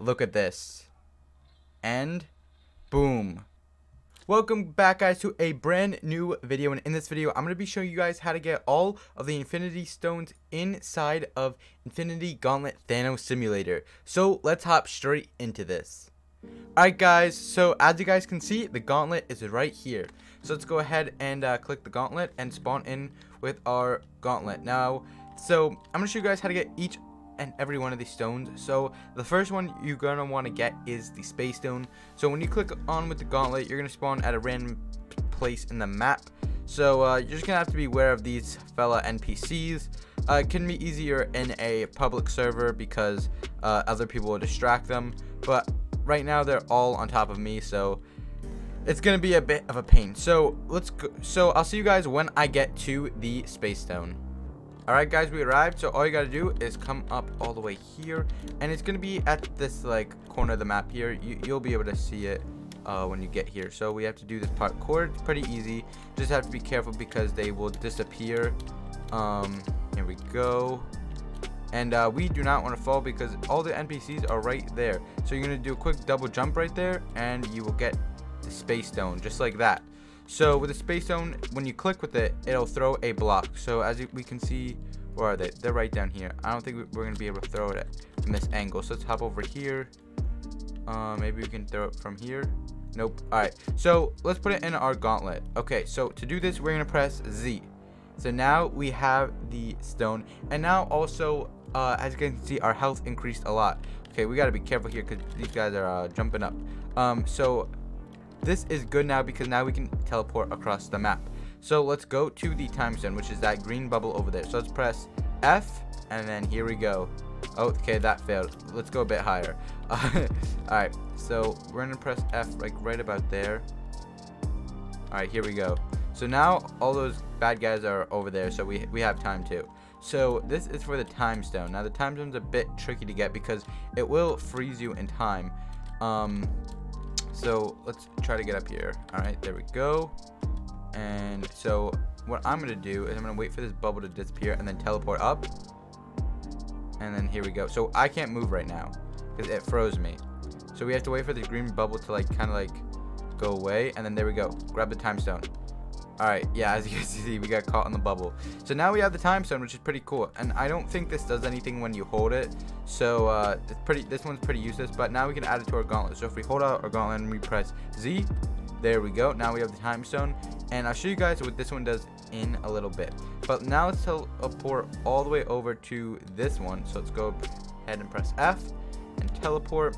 look at this. And boom. Welcome back guys to a brand new video and in this video I'm going to be showing you guys how to get all of the Infinity Stones inside of Infinity Gauntlet Thanos Simulator. So let's hop straight into this. Alright guys, so as you guys can see the gauntlet is right here. So let's go ahead and uh, click the gauntlet and spawn in with our gauntlet. Now, so I'm going to show you guys how to get each and every one of these stones. So the first one you're gonna want to get is the space stone. So when you click on with the gauntlet, you're gonna spawn at a random place in the map. So uh, you're just gonna have to be aware of these fella NPCs. Uh, it can be easier in a public server because uh, other people will distract them. But right now they're all on top of me, so it's gonna be a bit of a pain. So let's go. So I'll see you guys when I get to the space stone. Alright guys, we arrived, so all you gotta do is come up all the way here, and it's gonna be at this like corner of the map here. You, will be able to see it uh, when you get here. So we have to do this parkour, it's pretty easy. Just have to be careful because they will disappear. Um, here we go. And uh, we do not want to fall because all the NPCs are right there. So you're gonna do a quick double jump right there, and you will get the space stone, just like that. So with the space stone, when you click with it, it'll throw a block. So as we can see, where are they? They're right down here. I don't think we're going to be able to throw it from this angle. So let's hop over here. Uh, maybe we can throw it from here. Nope. Alright, so let's put it in our gauntlet. Okay, so to do this, we're going to press Z. So now we have the stone. And now also, uh, as you can see, our health increased a lot. Okay, we got to be careful here because these guys are uh, jumping up. Um, so this is good now because now we can teleport across the map. So let's go to the time stone, which is that green bubble over there. So let's press F, and then here we go. Oh, okay, that failed. Let's go a bit higher. Uh, Alright, so we're going to press F like right about there. Alright, here we go. So now all those bad guys are over there, so we, we have time too. So this is for the time stone. Now the time stone's a bit tricky to get because it will freeze you in time. Um, so let's try to get up here. All right, there we go. And so what I'm gonna do is I'm gonna wait for this bubble to disappear and then teleport up. And then here we go. So I can't move right now because it froze me. So we have to wait for the green bubble to like kind of like go away. And then there we go. Grab the time stone. Alright, yeah, as you guys can see, we got caught in the bubble. So now we have the time stone, which is pretty cool. And I don't think this does anything when you hold it. So uh, it's pretty. this one's pretty useless. But now we can add it to our gauntlet. So if we hold out our gauntlet and we press Z, there we go. Now we have the time stone. And I'll show you guys what this one does in a little bit. But now let's teleport all the way over to this one. So let's go ahead and press F and teleport.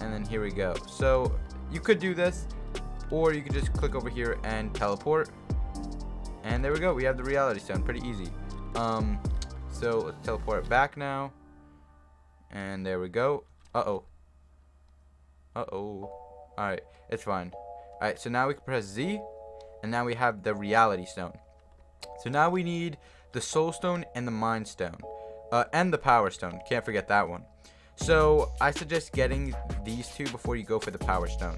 And then here we go. So you could do this or you could just click over here and teleport and there we go. We have the reality stone. Pretty easy. Um, so let's teleport back now. And there we go. Uh-oh. Uh-oh. Alright, it's fine. Alright, so now we can press Z. And now we have the reality stone. So now we need the soul stone and the mind stone. Uh, and the power stone. Can't forget that one. So I suggest getting these two before you go for the power stone.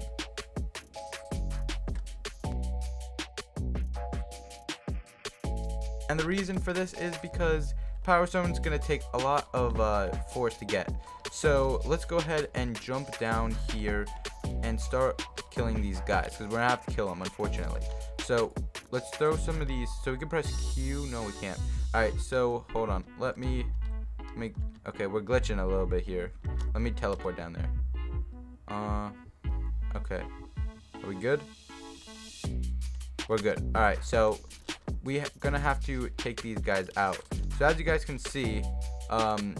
And the reason for this is because Power Stone is going to take a lot of uh, force to get. So let's go ahead and jump down here and start killing these guys. Because we're to have to kill them, unfortunately. So let's throw some of these. So we can press Q. No, we can't. Alright, so hold on. Let me make... Okay, we're glitching a little bit here. Let me teleport down there. Uh, okay. Are we good? We're good. Alright, so we're gonna have to take these guys out. So as you guys can see, um,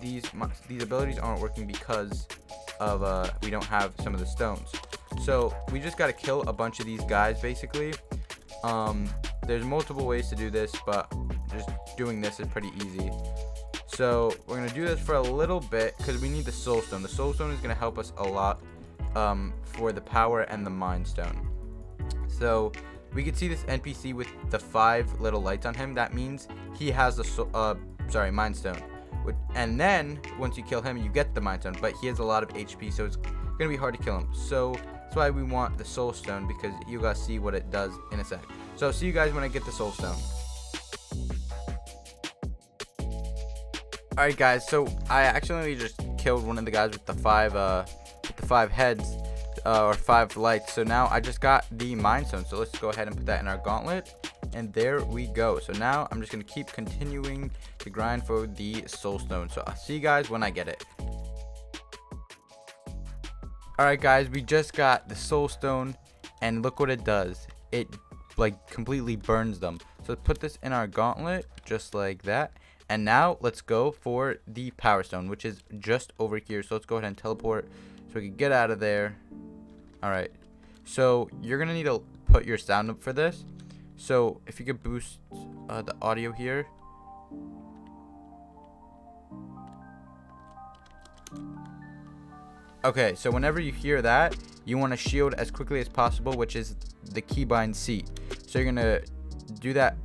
these these abilities aren't working because of uh, we don't have some of the stones. So we just gotta kill a bunch of these guys basically. Um, there's multiple ways to do this, but just doing this is pretty easy. So we're gonna do this for a little bit because we need the soul stone. The soul stone is gonna help us a lot um, for the power and the mind stone. So we can see this NPC with the five little lights on him. That means he has the, uh, sorry, Mind Stone. And then, once you kill him, you get the Mind Stone. But he has a lot of HP, so it's going to be hard to kill him. So, that's why we want the Soul Stone, because you guys see what it does in a sec. So, see you guys when I get the Soul Stone. Alright guys, so I accidentally just killed one of the guys with the five uh with the five heads uh, or five lights. So now I just got the mind stone. So let's go ahead and put that in our gauntlet. And there we go. So now I'm just gonna keep continuing to grind for the soul stone. So I'll see you guys when I get it. Alright guys, we just got the soul stone and look what it does. It like completely burns them. So put this in our gauntlet just like that. And now let's go for the power stone, which is just over here. So let's go ahead and teleport so we can get out of there. All right. So you're going to need to put your sound up for this. So if you could boost uh, the audio here. Okay, so whenever you hear that, you want to shield as quickly as possible, which is the keybind C. So you're going to do that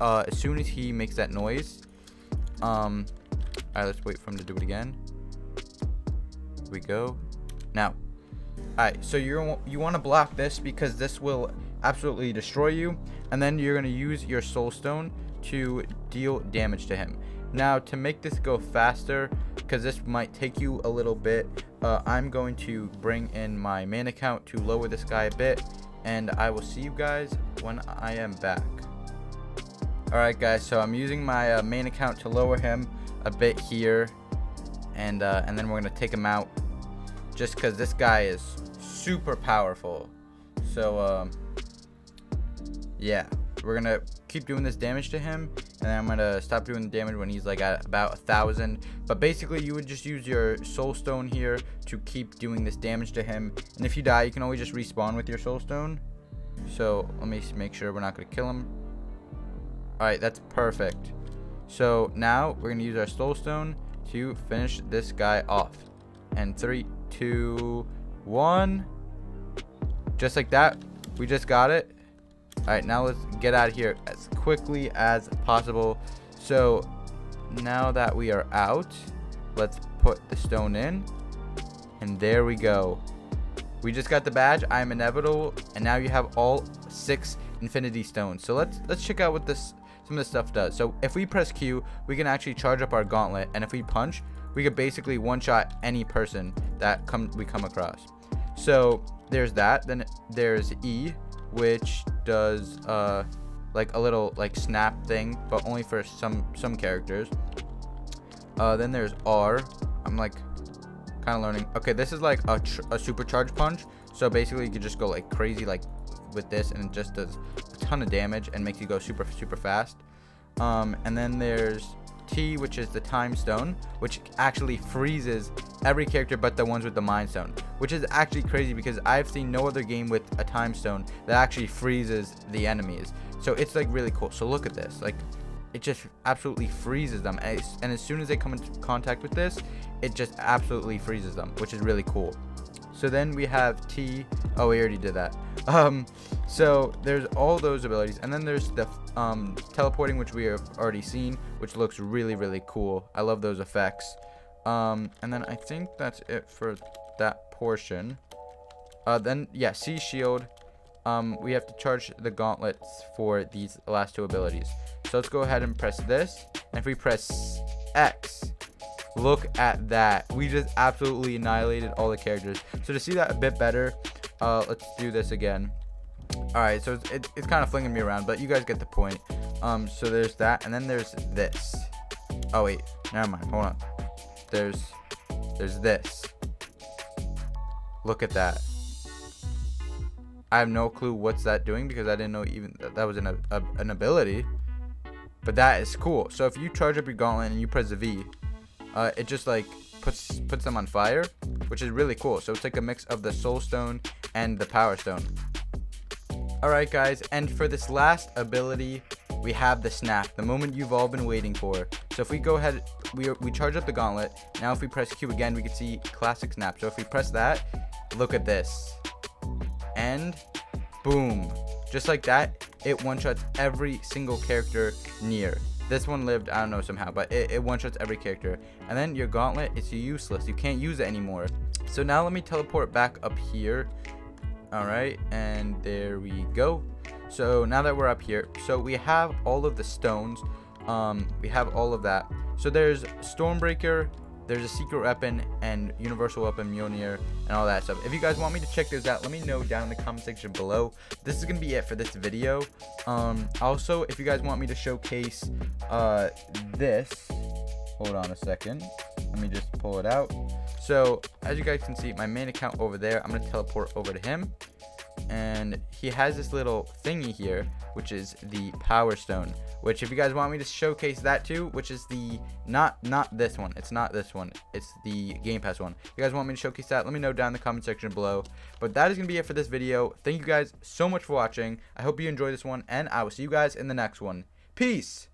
uh, as soon as he makes that noise. Um, Alright, let's wait for him to do it again. Here we go. Now, alright, so you're you want to block this because this will absolutely destroy you, and then you're gonna use your soul stone to deal damage to him. Now, to make this go faster, because this might take you a little bit, uh, I'm going to bring in my main account to lower this guy a bit, and I will see you guys when I am back. Alright guys, so I'm using my uh, main account to lower him a bit here, and, uh, and then we're going to take him out, just because this guy is super powerful. So, um, yeah, we're to keep doing this damage to him, and then I'm to stop doing the damage when he's like at about a thousand. But basically, you would just use your soul stone here to keep doing this damage to him, and if you die, you can always just respawn with your soul stone. So, let me make sure we're not to kill him. Alright, that's perfect. So now we're to use our soul stone to finish this guy off. And three, two, one. Just like that. We just got it. Alright, now let's get out of here as quickly as possible. So now that we are out, let's put the stone in. And there we go. We just got the badge. I am inevitable. And now you have all six infinity stones. So let's let's check out what this some of this stuff does. So if we press Q, we can actually charge up our gauntlet, and if we punch, we could basically one-shot any person that come we come across. So there's that. Then there's E, which does uh like a little like snap thing, but only for some some characters. Uh, then there's R. I'm like kind of learning. Okay, this is like a, a supercharged punch. So basically, you can just go like crazy like with this, and it just does a ton of damage and makes you go super super fast. Um, and then there's T, which is the time stone, which actually freezes every character but the ones with the mind stone, which is actually crazy because I've seen no other game with a time stone that actually freezes the enemies. So it's like really cool. So look at this, like it just absolutely freezes them, and, and as soon as they come into contact with this, it just absolutely freezes them, which is really cool. So then we have T. Oh, we already did that. Um, so there's all those abilities, and then there's the um, teleporting, which we have already seen, which looks really, really cool. I love those effects. Um, and then I think that's it for that portion. Uh, then, yeah, C shield. Um, we have to charge the gauntlets for these last two abilities. So let's go ahead and press this. And if we press X, look at that. We just absolutely annihilated all the characters. So to see that a bit better, uh, let's do this again. Alright, so it's, it, it's kind of flinging me around, but you guys get the point. Um, so there's that, and then there's this. Oh, wait. Never mind. Hold on. There's, there's this. Look at that. I have no clue what's that doing because I didn't know even that, that was an, a, an ability. But that is cool. So if you charge up your gauntlet and you press the V, uh, it just like puts puts them on fire, which is really cool. So it's like a mix of the soul stone and the power stone. Alright guys, and for this last ability, we have the snap, the moment you've all been waiting for. So if we go ahead, we, we charge up the gauntlet. Now if we press Q again, we can see classic snap. So if we press that, look at this. And boom. Just like that, it one-shots every single character near. This one lived, I don't know somehow, but it, it one-shots every character. And then your gauntlet, it's useless. You can't use it anymore. So now let me teleport back up here. Alright, and there we go. So now that we're up here, so we have all of the stones. Um, we have all of that. So there's Stormbreaker, there's a secret weapon and universal weapon Mjolnir and all that stuff. If you guys want me to check those out, let me know down in the comment section below. This is gonna be it for this video. Um, also, if you guys want me to showcase uh, this, hold on a second. Let me just pull it out. So as you guys can see, my main account over there, I'm gonna teleport over to him and he has this little thingy here which is the power stone which if you guys want me to showcase that too which is the not not this one it's not this one it's the game pass one. If you guys want me to showcase that let me know down in the comment section below. But that is gonna be it for this video. Thank you guys so much for watching. I hope you enjoyed this one and i will see you guys in the next one. Peace